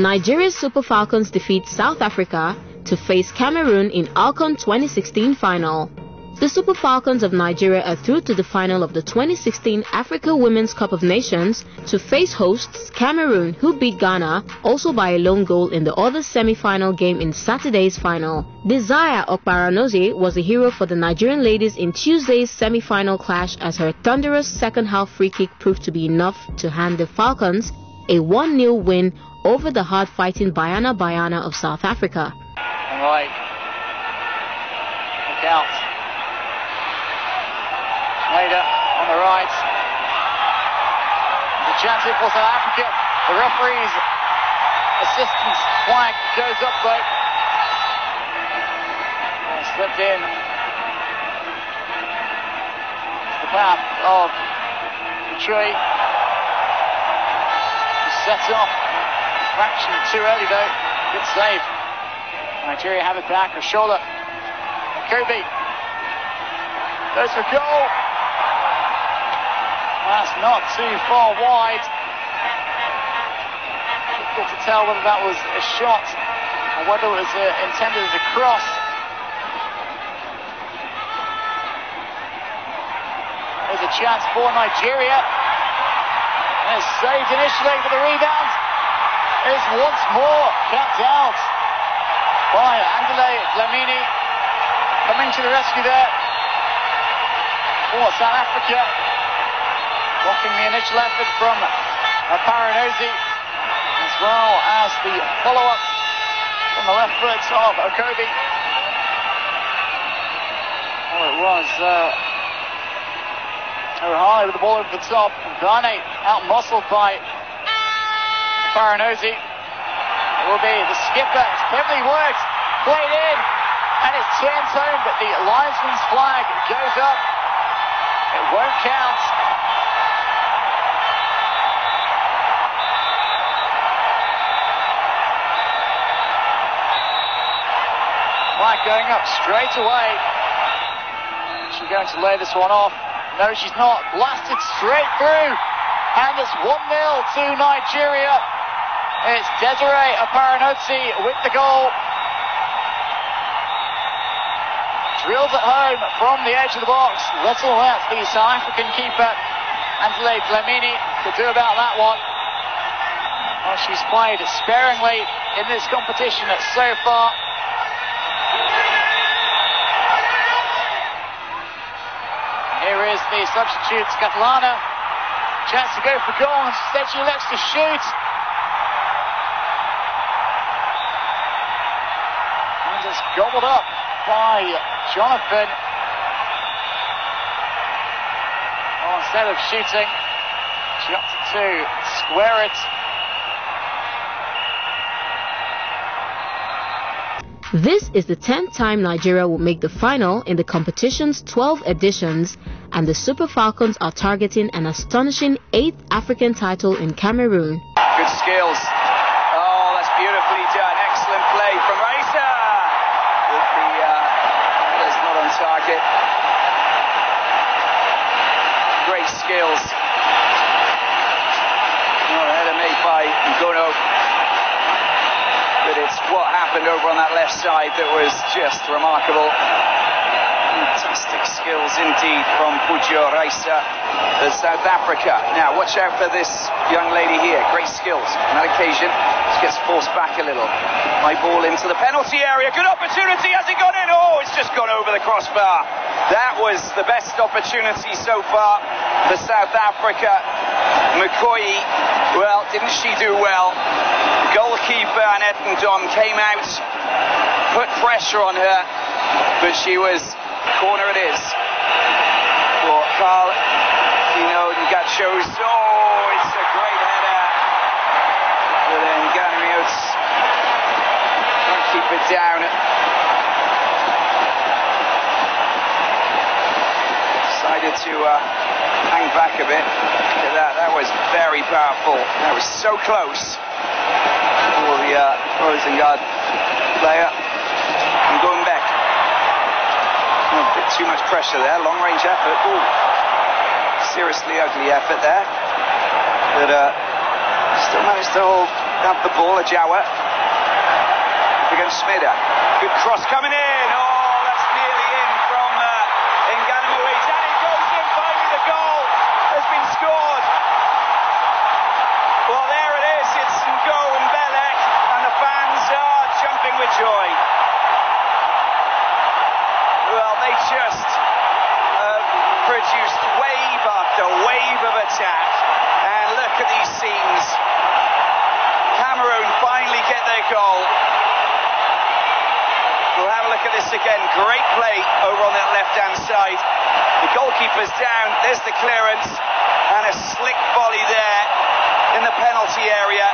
Nigeria's Super Falcons defeat South Africa to face Cameroon in AWCON 2016 final. The Super Falcons of Nigeria are through to the final of the 2016 Africa Women's Cup of Nations to face hosts Cameroon, who beat Ghana also by a lone goal in the other semi-final game in Saturday's final. Desire Oparanozie was the hero for the Nigerian ladies in Tuesday's semi-final clash as her thunderous second-half free kick proved to be enough to hand the Falcons a 1-0 win over the hard-fighting Banyana Banyana of South Africa. All right. Look out. Later on the right. The chance here for South Africa. The referee's assistance flag goes up though. Slipped in. The path of the Tree. Sets off. Fraction too early though. Good save. Nigeria have it back. A shoulder. Kobe. Goes for goal. That's not too far wide. Difficult to tell whether that was a shot or whether it was uh, intended as a cross. There's a chance for Nigeria. Saved initially, but the rebound is once more kept out by Andile Dlamini. Coming to the rescue there for South Africa blocking the initial effort from Paranozi, as well as the follow-up from the left foot of Okobi. Oh, it was uh, O'Reilly with the ball over the top. Gane out-muscled by Paranozi. It will be the skipper. It's cleverly worked. Played in. And it's turned home, but the linesman's flag goes up. It won't count. Black going up straight away. She's going to lay this one off. No, she's not. Blasted straight through. And it's 1-0 to Nigeria. It's Desire Oparanozie with the goal. Drilled at home from the edge of the box. Little that the South African keeper, Andile Dlamini, could do about that one. Well, she's played sparingly in this competition so far. Here is the substitute, Catalana. Chance to go for goal. Instead, she elects to shoot. And it's gobbled up by Jonathan. Well, instead of shooting, she opted to square it. This is the 10th time Nigeria will make the final in the competition's 12 editions, and the Super Falcons are targeting an astonishing 8th African title in Cameroon. Good skills. Oh, that's beautifully done. Excellent play from Raisa. The, uh, that's not on target. Great skills. Oh, header made by Gono but it's what happened over on that left side that was just remarkable. Fantastic skills indeed from Pujo Raisa, the South Africa. Now, watch out for this young lady here. Great skills. On that occasion, she gets forced back a little. My ball into the penalty area. Good opportunity. Has it gone in? Oh, it's just gone over the crossbar. That was the best opportunity so far for South Africa. McCoy, well, didn't she do well? Goalkeeper Annette Ndom came out, put pressure on her, but she was corner it is for Carl Dino Ngachos. Oh, it's a great header. But then Ganriots can't keep it down. Decided to uh, hang back a bit. Look at that. That was very powerful. That was so close for the uh, Rosengard player. And going back. A bit too much pressure there. Long range effort. Seriously ugly effort there. But uh, still managed to hold have the ball, Ajawa. Against Smida. Good cross coming in. Oh, that's nearly in from uh, Ngana Muiz. And it goes in. Finally, the goal has been scored. Well, there it is. It's Ngo and Belek, and the fans are jumping with joy. Well, they just uh, produced wave after wave of attack. And look at these scenes. Cameroon finally get their goal. We'll have a look at this again. Great play over on that left hand side. The goalkeeper's down. There's the clearance. And a slick volley there in the penalty area.